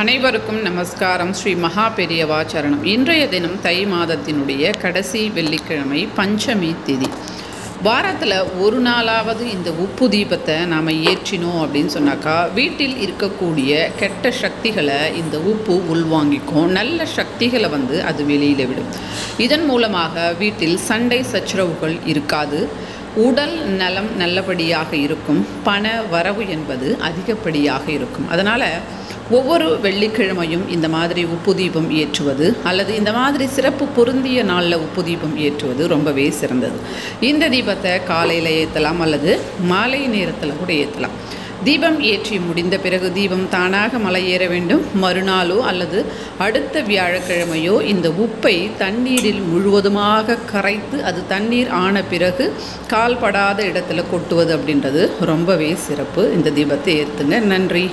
அனைவருக்கும் நமஸ்காரம். ஸ்ரீ மகா பெரியவா சரணம். இன்றைய தினம் தை மாதத்தினுடைய கடைசி வெள்ளிக்கிழமை பஞ்சமி திதி. வாரத்தில் ஒரு நாளாவது இந்த உப்பு தீபத்தை நாம் ஏற்றினோம் அப்படின்னு சொன்னாக்கா வீட்டில் இருக்கக்கூடிய கெட்ட சக்திகளை இந்த உப்பு உள்வாங்கிக்கும். நல்ல சக்திகளை வந்து அது வெளியில் விடும். இதன் மூலமாக வீட்டில் சண்டை சச்சரவுகள் இருக்காது. உடல் நலம் நல்லபடியாக இருக்கும். பண வரவு என்பது அதிகப்படியாக இருக்கும். அதனால் ஒவ்வொரு வெள்ளிக்கிழமையும் இந்த மாதிரி உப்பு தீபம் ஏற்றுவது அல்லது இந்த மாதிரி சிறப்பு பொருந்திய நாளில் உப்பு தீபம் ஏற்றுவது ரொம்பவே சிறந்தது. இந்த தீபத்தை காலையில் ஏற்றலாம் அல்லது மாலை நேரத்தில் கூட ஏற்றலாம் தீபம் ஏற்றி முடிந்த பிறகு தீபம் தானாக மலை ஏற வேண்டும். மறுநாளோ அல்லது அடுத்த வியாழக்கிழமையோ இந்த உப்பை தண்ணீரில் முழுவதுமாக கரைத்து அது தண்ணீர் ஆன பிறகு கால்படாத இடத்துல கொட்டுவது அப்படின்றது ரொம்பவே சிறப்பு. இந்த தீபத்தை ஏற்றுங்க நன்றி.